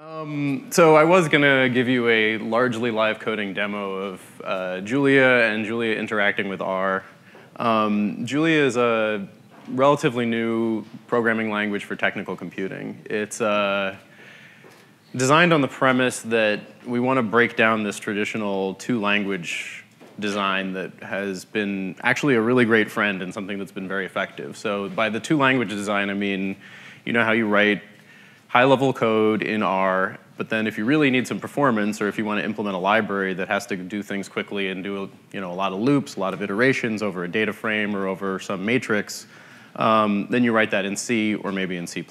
Um, so I was going to give you a largely live coding demo of uh, Julia and Julia interacting with R. Um, Julia is a relatively new programming language for technical computing. It's uh, designed on the premise that we want to break down this traditional two-language design that has been actually a really great friend and something that's been very effective. So by the two-language design, I mean, you know how you write high-level code in R, but then if you really need some performance or if you want to implement a library that has to do things quickly and do you know, a lot of loops, a lot of iterations over a data frame or over some matrix, um, then you write that in C or maybe in C++.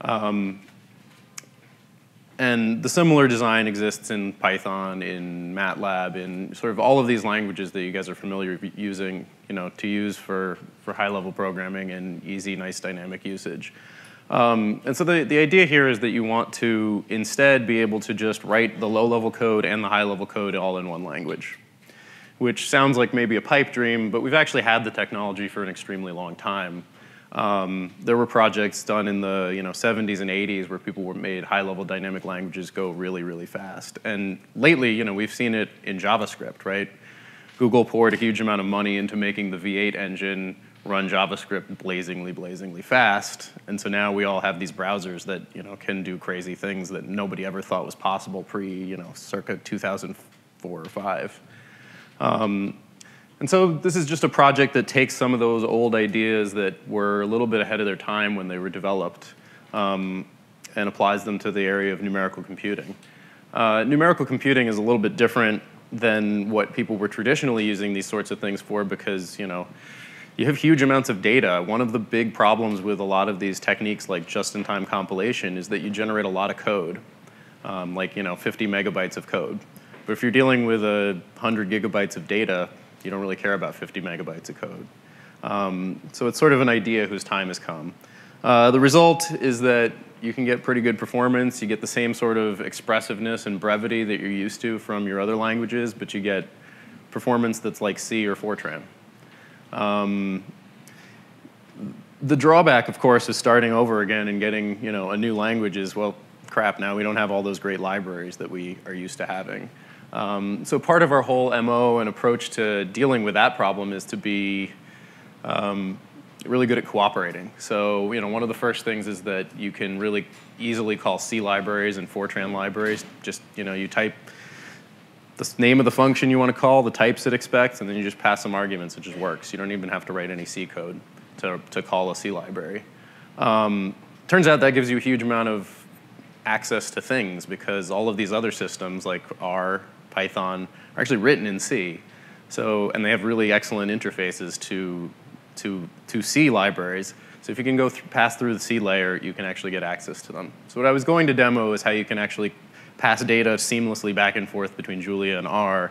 Um, and the similar design exists in Python, in MATLAB, in sort of all of these languages that you guys are familiar using, you know, to use for, for high-level programming and easy, nice dynamic usage. Um, and so the, the idea here is that you want to instead be able to just write the low-level code and the high-level code all in one language, which sounds like maybe a pipe dream, but we've actually had the technology for an extremely long time. Um, there were projects done in the you know 70s and 80s where people were made high-level dynamic languages go really, really fast. And lately, you know, we've seen it in JavaScript, right? Google poured a huge amount of money into making the V8 engine run JavaScript blazingly, blazingly fast. And so now we all have these browsers that you know can do crazy things that nobody ever thought was possible pre you know circa 2004 or five. Um, and so this is just a project that takes some of those old ideas that were a little bit ahead of their time when they were developed um, and applies them to the area of numerical computing. Uh, numerical computing is a little bit different than what people were traditionally using these sorts of things for because, you know, you have huge amounts of data. One of the big problems with a lot of these techniques like just-in-time compilation is that you generate a lot of code, um, like, you know, 50 megabytes of code. But if you're dealing with a 100 gigabytes of data, you don't really care about 50 megabytes of code. Um, so it's sort of an idea whose time has come. Uh, the result is that you can get pretty good performance. You get the same sort of expressiveness and brevity that you're used to from your other languages, but you get performance that's like C or Fortran. Um, the drawback, of course, is starting over again and getting you know, a new language is, well, crap, now we don't have all those great libraries that we are used to having. Um, so part of our whole MO and approach to dealing with that problem is to be um, really good at cooperating. So you know, one of the first things is that you can really easily call C libraries and Fortran libraries. Just you know, you type the name of the function you want to call, the types it expects, and then you just pass some arguments. It just works. You don't even have to write any C code to, to call a C library. Um, turns out that gives you a huge amount of access to things because all of these other systems like R, Python are actually written in C. So, and they have really excellent interfaces to, to, to C libraries. So if you can go th pass through the C layer, you can actually get access to them. So what I was going to demo is how you can actually pass data seamlessly back and forth between Julia and R.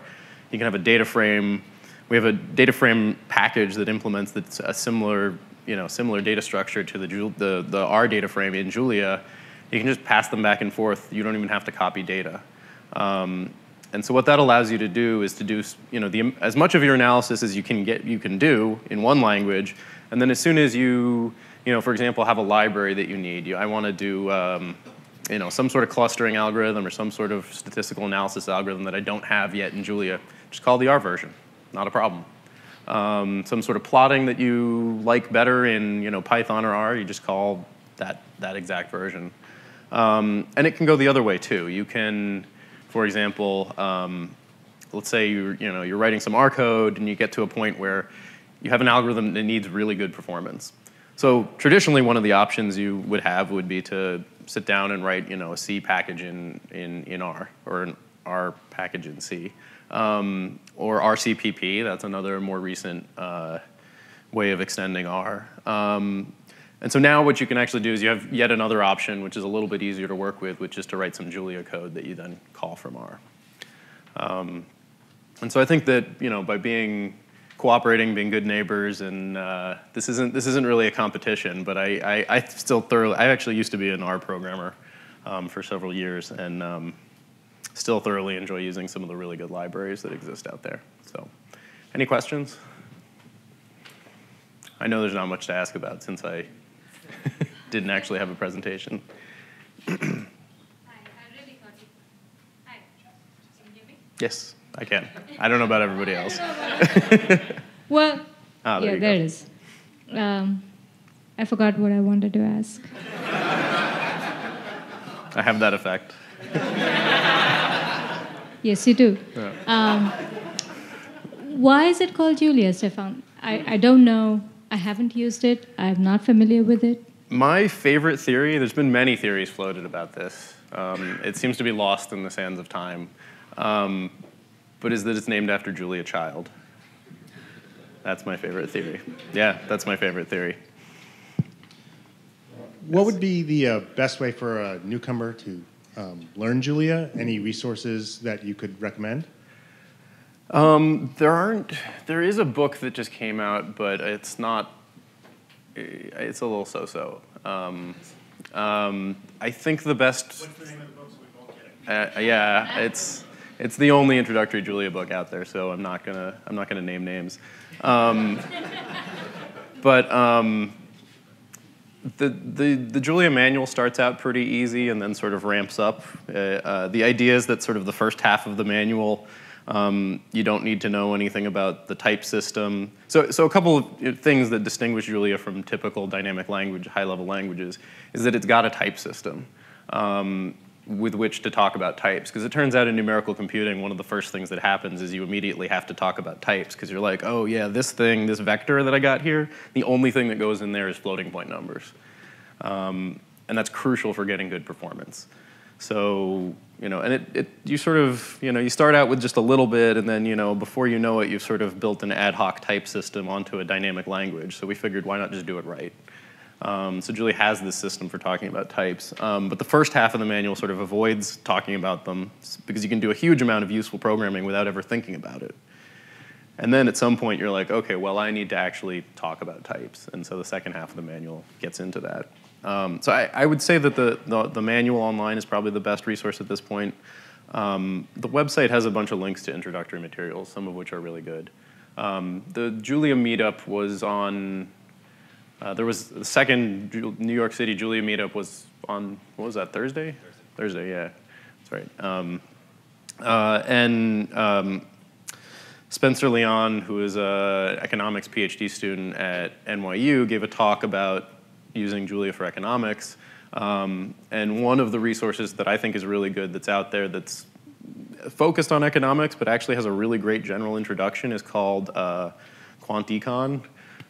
You can have a data frame. We have a data frame package that implements a similar, you know, similar data structure to the, the, the R data frame in Julia. You can just pass them back and forth. You don't even have to copy data. Um, and so what that allows you to do is to do you know, the, as much of your analysis as you can, get, you can do in one language, and then as soon as you, you know, for example, have a library that you need, you, I want to do um, you know, some sort of clustering algorithm or some sort of statistical analysis algorithm that I don't have yet in Julia, just call the R version, not a problem. Um, some sort of plotting that you like better in you know, Python or R, you just call that, that exact version. Um, and it can go the other way too. You can, for example, um, let's say you're, you know, you're writing some R code and you get to a point where you have an algorithm that needs really good performance. So traditionally, one of the options you would have would be to sit down and write, you know, a C package in, in, in R or an R package in C. Um, or RCPP, that's another more recent uh, way of extending R. Um, and so now what you can actually do is you have yet another option, which is a little bit easier to work with, which is to write some Julia code that you then call from R. Um, and so I think that you know by being cooperating, being good neighbors, and uh, this isn't this isn't really a competition. But I, I, I, still thoroughly I actually used to be an R programmer um, for several years, and um, still thoroughly enjoy using some of the really good libraries that exist out there. So, any questions? I know there's not much to ask about since I didn't actually have a presentation. Yes. I can. I don't know about everybody else. Well, Ah, there yeah, you there it is. Um, I forgot what I wanted to ask. I have that effect. Yes, you do. Yeah. Um, why is it called Julia, Stefan? I, I don't know. I haven't used it. I'm not familiar with it. My favorite theory, there's been many theories floated about this. Um, it seems to be lost in the sands of time, um, but is that it's named after Julia Child. That's my favorite theory. Yeah, that's my favorite theory. What would be the uh, best way for a newcomer to um, learn Julia? Any resources that you could recommend? Um, there aren't. There is a book that just came out, but it's not. It's a little so-so. Um, um, I think the best. What's the name of the book so we both get it? Uh, yeah, it's it's the only introductory Julia book out there, so I'm not gonna I'm not gonna name names. Um, but um, the, the the Julia manual starts out pretty easy and then sort of ramps up. Uh, uh, the idea is that sort of the first half of the manual. Um, you don't need to know anything about the type system. So, so a couple of things that distinguish Julia from typical dynamic language, high-level languages, is that it's got a type system. Um, with which to talk about types. Because it turns out in numerical computing, one of the first things that happens is you immediately have to talk about types because you're like, oh yeah, this thing, this vector that I got here, the only thing that goes in there is floating point numbers. Um, and that's crucial for getting good performance. So, you know, and it, it, you sort of, you know, you start out with just a little bit, and then, you know, before you know it, you've sort of built an ad hoc type system onto a dynamic language. So we figured, why not just do it right? Um, so Julia has this system for talking about types. Um, but the first half of the manual sort of avoids talking about them because you can do a huge amount of useful programming without ever thinking about it. And then at some point you're like, okay, well, I need to actually talk about types. And so the second half of the manual gets into that. Um, so I, I would say that the, the, the manual online is probably the best resource at this point. Um, the website has a bunch of links to introductory materials, some of which are really good. Um, the Julia meetup was on uh, there was the second New York City Julia meetup was on what was that Thursday? Thursday, yeah, that's right. Um, uh, and um, Spencer Lyon, who is a economics PhD student at NYU, gave a talk about using Julia for economics. Um, and one of the resources that I think is really good that's out there that's focused on economics but actually has a really great general introduction is called uh, QuantEcon.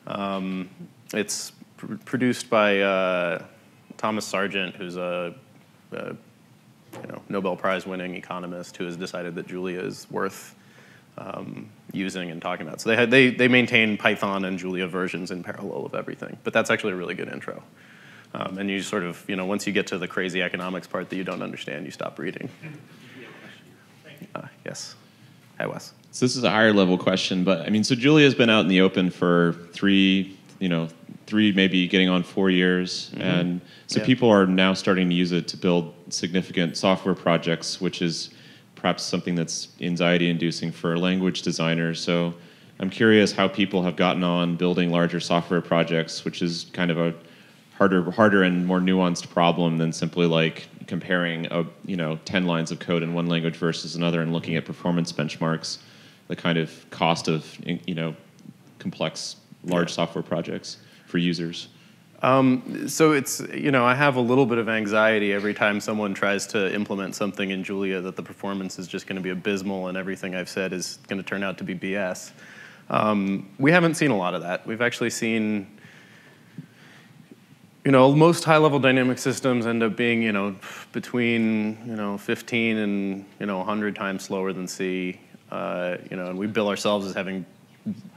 Um, it's pr- produced by uh, Thomas Sargent, who's a, a you know, Nobel Prize winning economist who has decided that Julia is worth um, using and talking about. So they, had, they, they maintain Python and Julia versions in parallel of everything, but that's actually a really good intro. Um, and you sort of, you know, once you get to the crazy economics part that you don't understand, you stop reading. Uh, yes. Hi, Wes. So this is a higher level question, but I mean, so Julia's been out in the open for three, you know, three maybe getting on four years, mm-hmm. and so Yeah. people are now starting to use it to build significant software projects, which is perhaps something that's anxiety-inducing for language designers. So I'm curious how people have gotten on building larger software projects, which is kind of a harder, harder and more nuanced problem than simply like comparing a you know ten lines of code in one language versus another and looking at performance benchmarks, the kind of cost of you know complex large Yeah. software projects for users. Um, so it's you know I have a little bit of anxiety every time someone tries to implement something in Julia that the performance is just going to be abysmal and everything I've said is going to turn out to be BS. Um, we haven't seen a lot of that. We've actually seen you know most high-level dynamic systems end up being you know between you know 15 and you know 100 times slower than C. Uh, you know, and we bill ourselves as having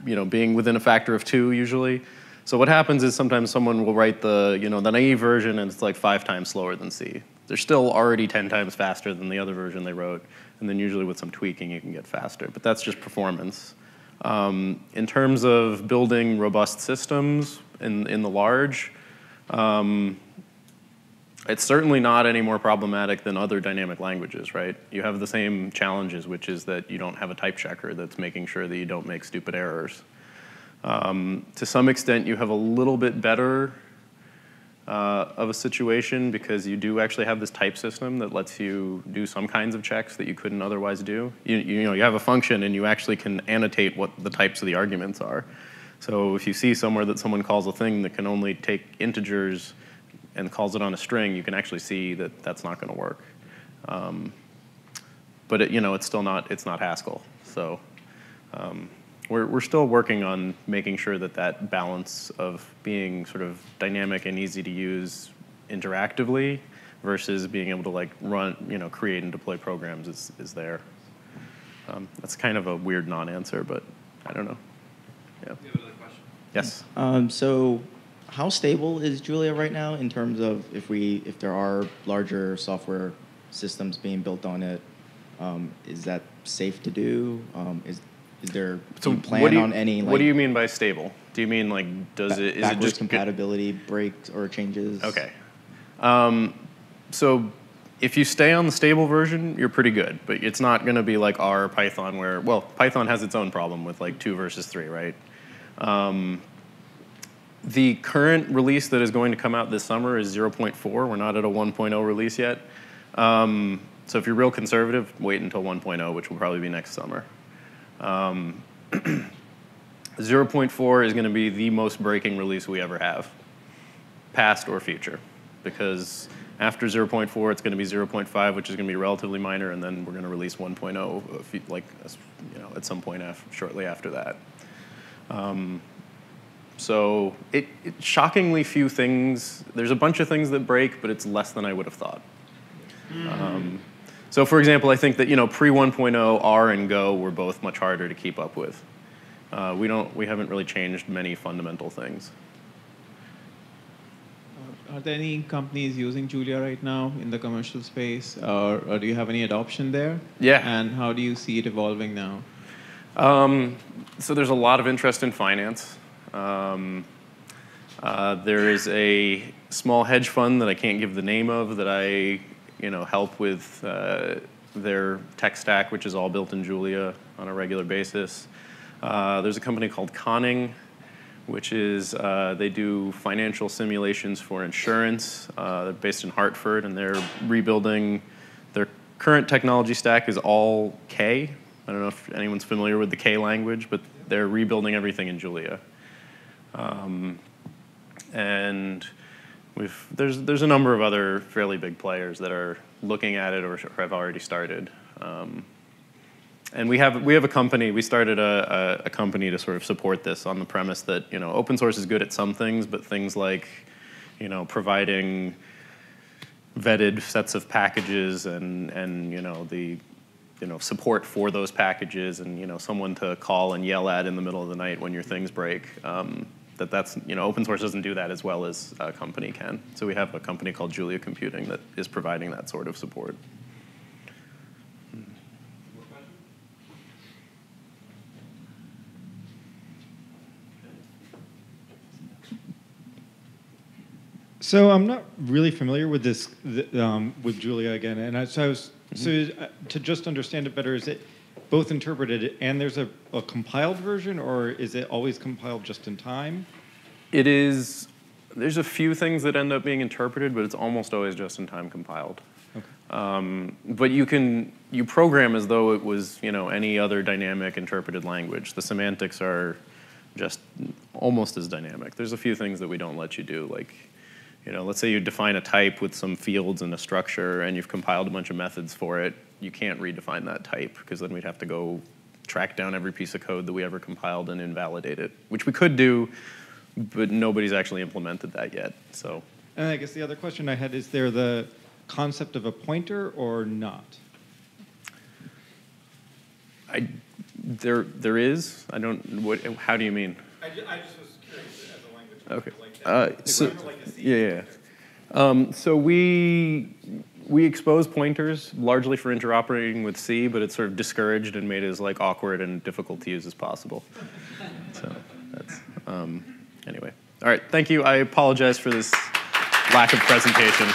you know, being within a factor of two usually. So what happens is sometimes someone will write the, you know, the naive version and it's like five times slower than C. They're still already 10 times faster than the other version they wrote. And then usually with some tweaking you can get faster, but that's just performance. Um, in terms of building robust systems in, in the large, um, it's certainly not any more problematic than other dynamic languages, right? You have the same challenges, which is that you don't have a type checker that's making sure that you don't make stupid errors. Um, to some extent, you have a little bit better uh, of a situation because you do actually have this type system that lets you do some kinds of checks that you couldn't otherwise do. You, you know, you have a function and you actually can annotate what the types of the arguments are. So if you see somewhere that someone calls a thing that can only take integers and calls it on a string, you can actually see that that's not going to work. Um, but it, you know, it's still not it's not Haskell. So um, we're we're still working on making sure that that balance of being sort of dynamic and easy to use interactively versus being able to like run, you know, create and deploy programs is is there. Um, that's kind of a weird non-answer, but I don't know. Yeah. Yes. Um, so, how stable is Julia right now in terms of if we if there are larger software systems being built on it? Um, is that safe to do? Um, is is there you plan what you, on any like what do you mean by stable? Do you mean like does ba- it is it just compatibility breaks or changes? Okay. Um, so if you stay on the stable version, you're pretty good, but it's not going to be like R Python where, well, Python has its own problem with like two versus three, right? Um, the current release that is going to come out this summer is 0.4. We're not at a 1.0 release yet. Um, so if you're real conservative, wait until 1.0, which will probably be next summer. Um, 0.4 is going to be the most breaking release we ever have past or future, because after 0.4, it's going to be 0.5, which is going to be relatively minor, and then we're going to release 1.0, like you know, at some point af- shortly after that. Um, so it, it shockingly few things. There's a bunch of things that break, but it's less than I would have thought. Um, so for example, I think that you know pre 1.0 R and Go were both much harder to keep up with. Uh, we don't we haven't really changed many fundamental things. Are there any companies using Julia right now in the commercial space, or, or do you have any adoption there? Yeah. And how do you see it evolving now? Um, so there's a lot of interest in finance. Um, uh, there is a small hedge fund that I can't give the name of that I, you know, help with uh, their tech stack, which is all built in Julia on a regular basis. Uh, there's a company called Conning, which is uh, they do financial simulations for insurance. Uh, they're based in Hartford, and they're rebuilding. Their current technology stack is all K. I don't know if anyone's familiar with the K language, but they're rebuilding everything in Julia. Um, and we've there's there's a number of other fairly big players that are looking at it or, or have already started. Um, and we have we have a company. We started a, a, a company to sort of support this on the premise that you know open source is good at some things, but things like you know providing vetted sets of packages and and you know the you know support for those packages and you know someone to call and yell at in the middle of the night when your things break. Um, that that's you know open source doesn't do that as well as a company can. So we have a company called Julia Computing that is providing that sort of support. So I'm not really familiar with this um, with Julia again, and I, so I was so uh, to just understand it better, is it both interpreted and there's a, a compiled version, or is it always compiled just in time? It is. There's a few things that end up being interpreted, but it's almost always just in time compiled. Okay. Um, but you can you program as though it was you know any other dynamic interpreted language. The semantics are just almost as dynamic. There's a few things that we don't let you do, like you know, let's say you define a type with some fields and a structure, and you've compiled a bunch of methods for it. You can't redefine that type because then we'd have to go track down every piece of code that we ever compiled and invalidate it, which we could do, but nobody's actually implemented that yet. So And I guess the other question I had is there the concept of a pointer or not? I, there, there is. I don't. What? How do you mean? I, I just was curious as a language. Okay. Uh, so, yeah, yeah. Um, so we we expose pointers largely for interoperating with C, but it's sort of discouraged and made as like awkward and difficult to use as possible. So that's um, anyway. All right. Thank you. I apologize for this lack of presentation.